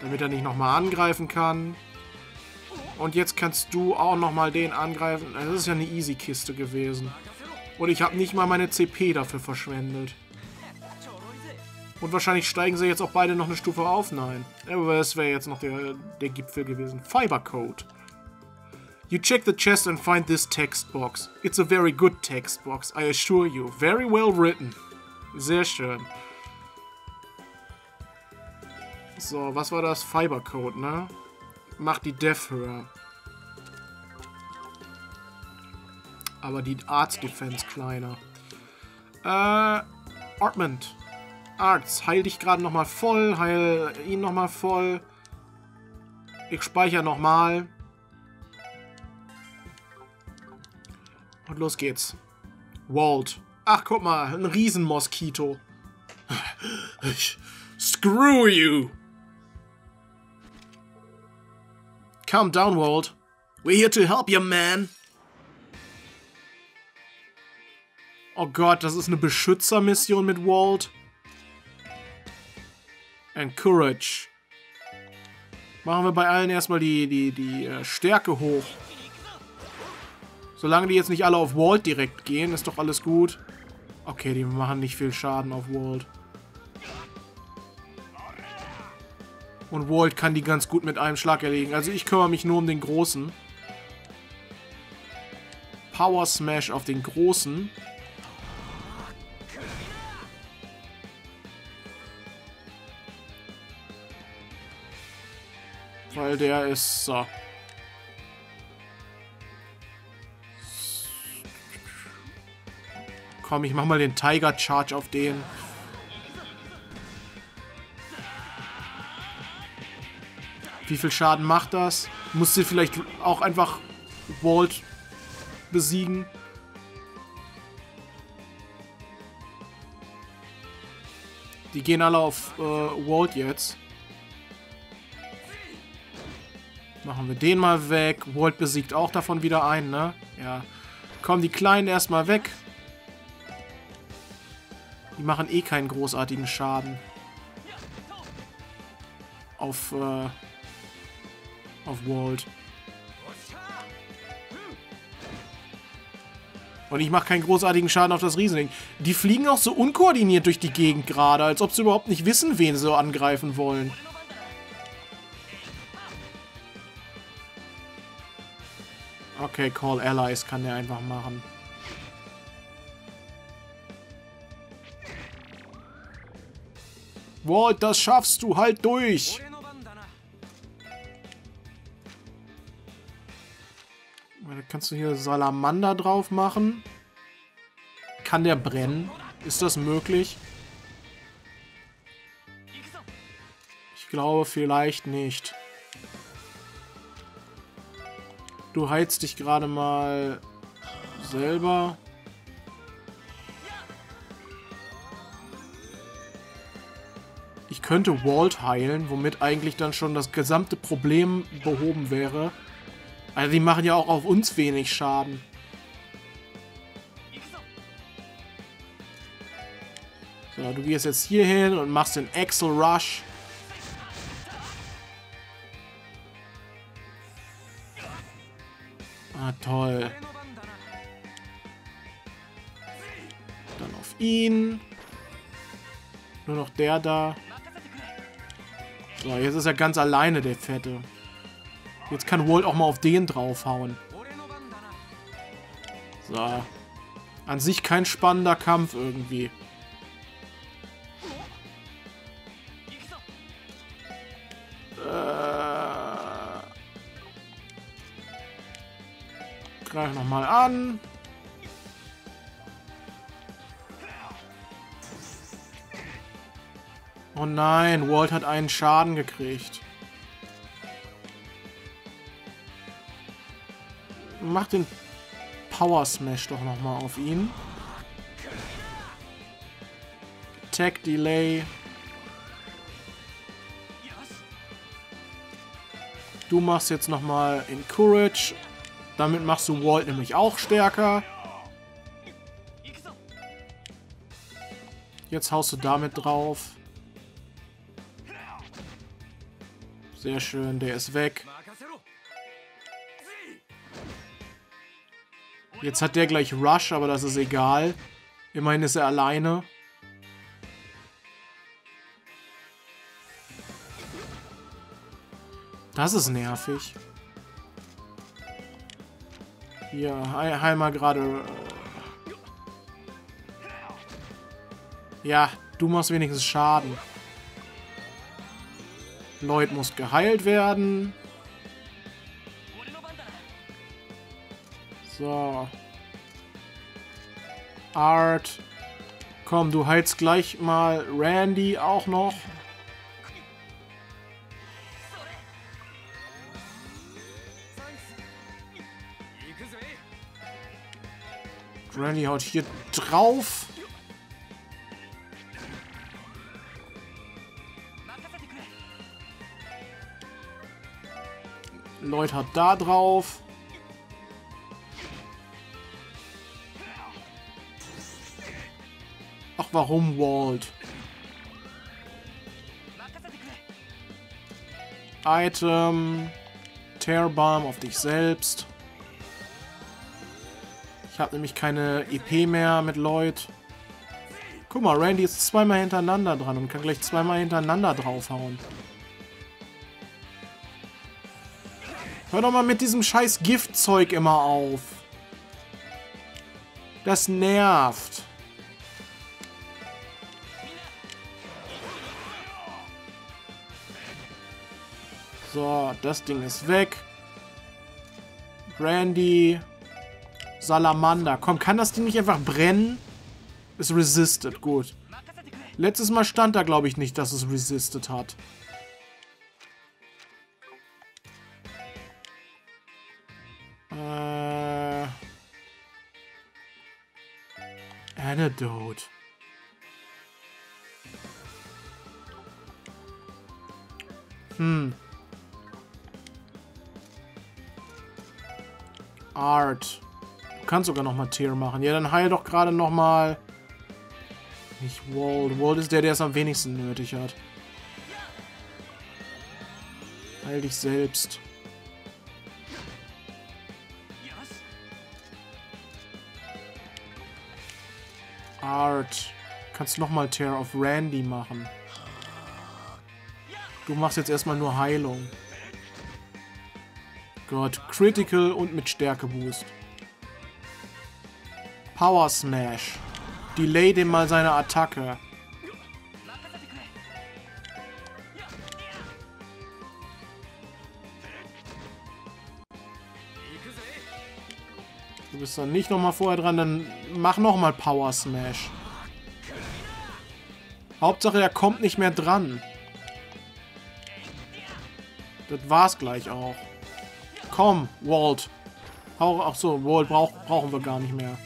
damit er nicht nochmal angreifen kann. Und jetzt kannst du auch nochmal den angreifen. Das ist ja eine Easy-Kiste gewesen. Und ich habe nicht mal meine CP dafür verschwendet. Und wahrscheinlich steigen sie jetzt auch beide noch eine Stufe auf. Nein. Aber das wäre jetzt noch der, der Gipfel gewesen. Fiber Code. You check the chest and find this text box. It's a very good text box, I assure you. Very well written. Sehr schön. So, was war das? Fiber Code, ne? Macht die Def höher. Aber die Arts Defense kleiner. Äh, Artment. Arts, heil dich gerade nochmal voll, heil ihn nochmal voll. Ich speichere nochmal. Und los geht's. Walt. Ach, guck mal, ein Riesenmoskito. Screw you! Calm down, Walt. We're here to help you, man. Oh Gott, das ist eine Beschützermission mit Walt. Encourage. Machen wir bei allen erstmal die, die, die äh, Stärke hoch. Solange die jetzt nicht alle auf Walt direkt gehen, ist doch alles gut. Okay, die machen nicht viel Schaden auf Walt. Und Walt kann die ganz gut mit einem Schlag erlegen. Also ich kümmere mich nur um den Großen. Power Smash auf den Großen. Weil der ist so. Komm, ich mach mal den Tiger Charge auf den. Wie viel Schaden macht das? Musst du vielleicht auch einfach Walt besiegen? Die gehen alle auf äh, Walt jetzt. Machen wir den mal weg. Walt besiegt auch davon wieder einen, ne? Ja. Kommen die Kleinen erstmal weg. Die machen eh keinen großartigen Schaden. Auf, äh, auf Walt. Und ich mache keinen großartigen Schaden auf das Riesending. Die fliegen auch so unkoordiniert durch die Gegend gerade, als ob sie überhaupt nicht wissen, wen sie so angreifen wollen. Okay, Call Allies kann der einfach machen. Walt, das schaffst du, halt durch! Kannst du hier Salamander drauf machen. Kann der brennen? Ist das möglich? Ich glaube vielleicht nicht. Du heizt dich gerade mal selber. Ich könnte Walt heilen, womit eigentlich dann schon das gesamte Problem behoben wäre. Also die machen ja auch auf uns wenig Schaden. So, du gehst jetzt hier hin und machst den Axel Rush. Ah, toll. Dann auf ihn. Nur noch der da. So, jetzt ist er ganz alleine, der Fette. Jetzt kann Walt auch mal auf den draufhauen. So. An sich kein spannender Kampf irgendwie. Äh. Greif nochmal an. Oh nein, Walt hat einen Schaden gekriegt. Mach den Power Smash doch nochmal auf ihn. Attack Delay. Du machst jetzt nochmal Encourage. Damit machst du Walt nämlich auch stärker. Jetzt haust du damit drauf. Sehr schön, der ist weg. Jetzt hat der gleich Rush, aber das ist egal. Immerhin ist er alleine. Das ist nervig. Hier, heil mal gerade... Ja, du machst wenigstens Schaden. Lloyd muss geheilt werden. So. Art. Komm, du heilst gleich mal Randy auch noch. Randy haut hier drauf. Lloyd hat da drauf. Warum Walt? Item. Tear Bomb auf dich selbst. Ich habe nämlich keine EP mehr mit Lloyd. Guck mal, Randy ist zweimal hintereinander dran und kann gleich zweimal hintereinander draufhauen. Hör doch mal mit diesem scheiß Giftzeug immer auf. Das nervt. So, das Ding ist weg. Randy. Salamander. Komm, kann das Ding nicht einfach brennen? Es resistet, gut. Letztes Mal stand da, glaube ich, nicht, dass es resistet hat. Äh... Antidote. Hm. Art. Du kannst sogar nochmal Tier machen. Ja, dann heil doch gerade nochmal... Nicht Walt. Walt ist der, der es am wenigsten nötig hat. Heil dich selbst. Art. Kannst nochmal Tear auf Randy machen. Du machst jetzt erstmal nur Heilung. Gott, Critical und mit Stärke Boost. Power Smash. Delay dem mal seine Attacke. Du bist dann nicht nochmal vorher dran, dann mach nochmal Power Smash. Hauptsache, er kommt nicht mehr dran. Das war's gleich auch. Komm, Walt. Ach so, Walt brauch, brauchen wir gar nicht mehr.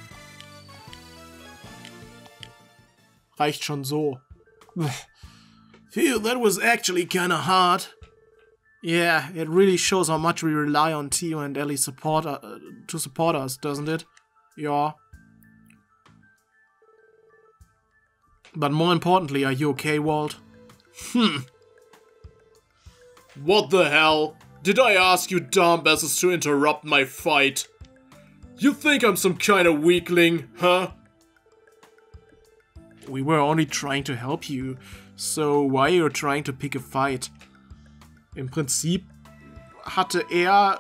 Reicht schon so.
Phew, that was actually kinda hard.
Yeah, it really shows how much we rely on Tio and Ellie support, uh, to support us, doesn't it? Yeah. But more importantly, are you okay, Walt?
Hmm. What the hell? Did I ask you dumbasses to interrupt my fight? You think I'm some kind of weakling, huh?
We were only trying to help you, so why are you trying to pick a fight? Im Prinzip hatte er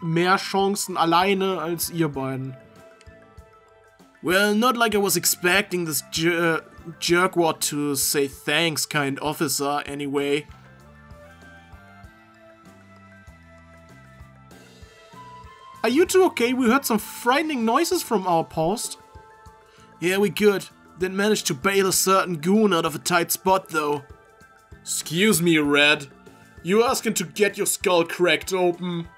mehr Chancen alleine als ihr beiden.
Well, not like I was expecting this jer jerkwad to say thanks, kind officer, anyway.
Are you two okay? We heard some frightening noises from our post.
Yeah, we could. Then managed to bail a certain goon out of a tight spot, though. Excuse me, Red. You asking to get your skull cracked open?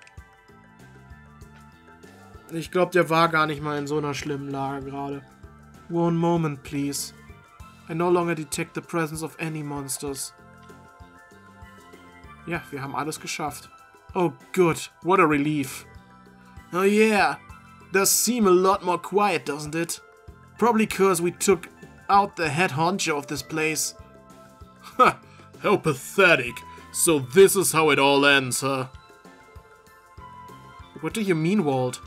Ich glaube, der war gar nicht mal in so einer schlimmen Lage gerade. One moment, please. I no longer detect the presence of any monsters. Ja, wir haben alles geschafft. Oh, good. What a relief.
Oh yeah. Does seem a lot more quiet, doesn't it? Probably cause we took out the head honcho of this place. Ha! How pathetic. So this is how it all ends, huh?
What do you mean, Walt?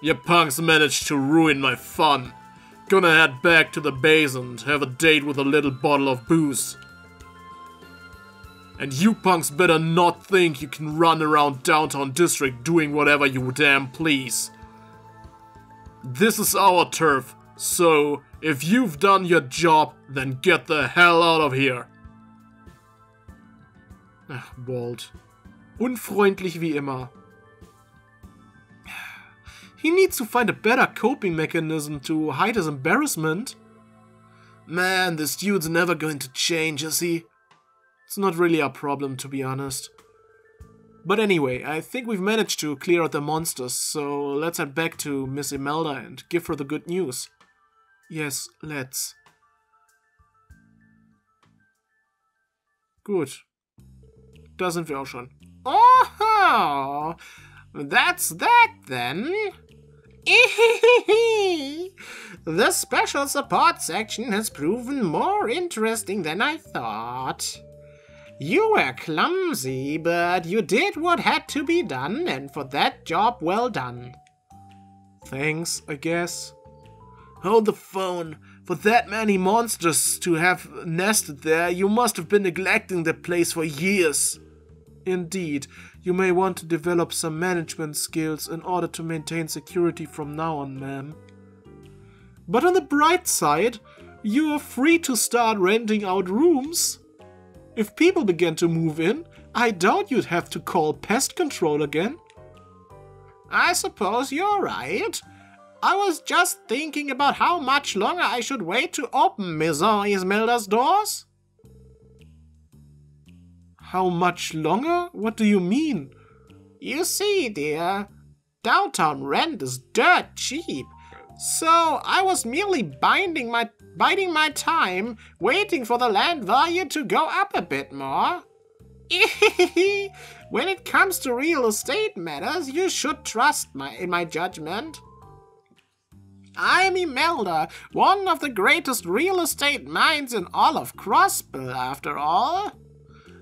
You punks managed to ruin my fun. Gonna head back to the base and have a date with a little bottle of booze. And you punks better not think you can run around downtown district doing whatever you damn please. This is our turf, so if you've done your job, then get the hell out of here.
Ach, Walt. Unfreundlich wie immer. He needs to find a better coping mechanism to hide his embarrassment.
Man, this dude's never going to change, is he?
It's not really our problem, to be honest. But anyway, I think we've managed to clear out the monsters, so let's head back to Miss Imelda and give her the good news. Yes, let's. Sind wir auch schon.
Oh, that's that then. the special support section has proven more interesting than I thought. You were clumsy, but you did what had to be done, and for that job well done.
Thanks, I guess.
Hold the phone. For that many monsters to have nested there, you must have been neglecting the place for years.
Indeed, you may want to develop some management skills in order to maintain security from now on, ma'am. But on the bright side, you are free to start renting out rooms. If people began to move in, I doubt you'd have to call pest control again.
I suppose you're right. I was just thinking about how much longer I should wait to open Maison Ismelda's doors.
How much longer? What do you mean?
You see, dear, downtown rent is dirt cheap. So I was merely binding my biding my time, waiting for the land value to go up a bit more. when it comes to real estate matters, you should trust my in my judgment. I'm Imelda, one of the greatest real estate minds in all of Crossbill, after all.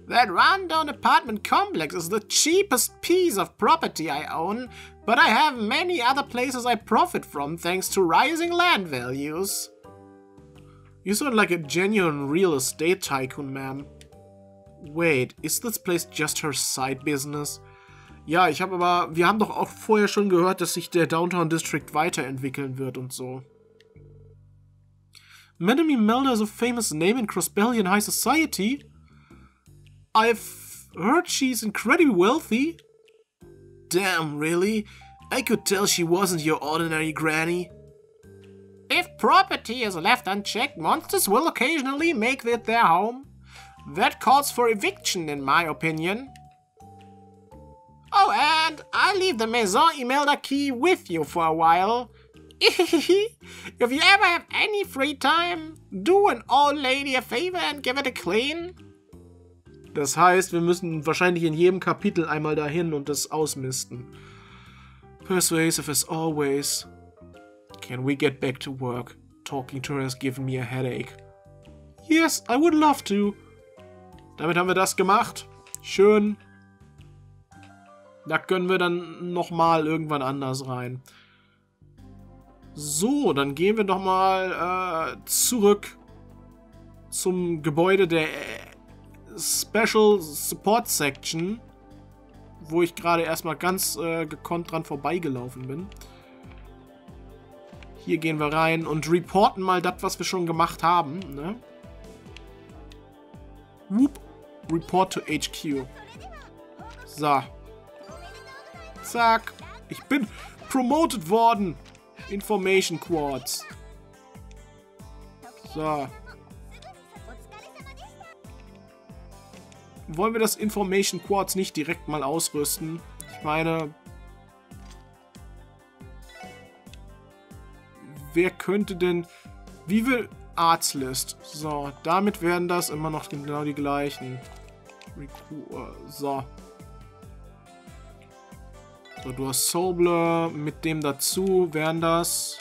That rundown apartment complex is the cheapest piece of property I own, but I have many other places I profit from thanks to rising land values.
You sound like a genuine real estate tycoon, ma'am. Wait, is this place just her side business? Ja, ich habe aber, wir haben doch auch vorher schon gehört, dass sich der Downtown District weiterentwickeln wird und so. Madame Imelda is a famous name in Crossbellion High Society. I've heard she's incredibly wealthy.
Damn, really? I could tell she wasn't your ordinary granny.
If property is left unchecked, monsters will occasionally make it their home. That calls for eviction, in my opinion. Oh, and I leave the Maison Imelda key with you for a while. if you ever have any free time, do an old lady a favor and give it a clean.
Das heißt, wir müssen wahrscheinlich in jedem Kapitel einmal dahin und das ausmisten. Persuasive as always. Can we get back to work? Talking to her has given me a headache. Yes, I would love to. Damit haben wir das gemacht. Schön. Da können wir dann nochmal irgendwann anders rein. So, dann gehen wir doch mal äh, zurück zum Gebäude der Special Support Section, wo ich gerade erstmal ganz äh, gekonnt dran vorbeigelaufen bin. Hier gehen wir rein und reporten mal das, was wir schon gemacht haben. Ne? Whoop. Report to HQ. So. Zack. Ich bin promoted worden. Information Quartz. So. Wollen wir das Information Quartz nicht direkt mal ausrüsten? Ich meine... Wer könnte denn... Wie will... Arztlist. So, damit werden das immer noch genau die gleichen. So. So, du hast Soulblur. Mit dem dazu wären das...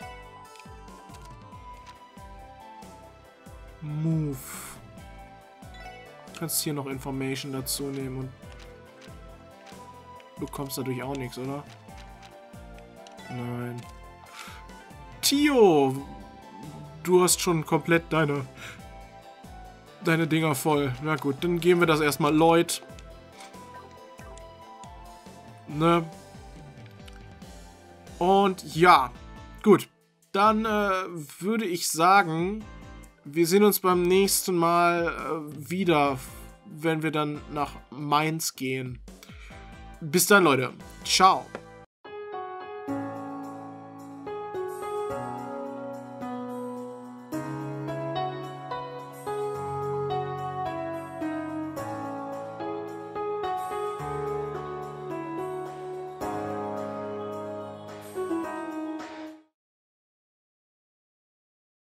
Move. Kannst hier noch Information dazu nehmen und bekommst dadurch auch nichts, oder? Nein. Tio, du hast schon komplett deine deine Dinger voll. Na gut, dann geben wir das erstmal Lloyd. Ne? Und ja, gut. Dann äh, würde ich sagen, wir sehen uns beim nächsten Mal äh, wieder, wenn wir dann nach Mainz gehen. Bis dann, Leute. Ciao.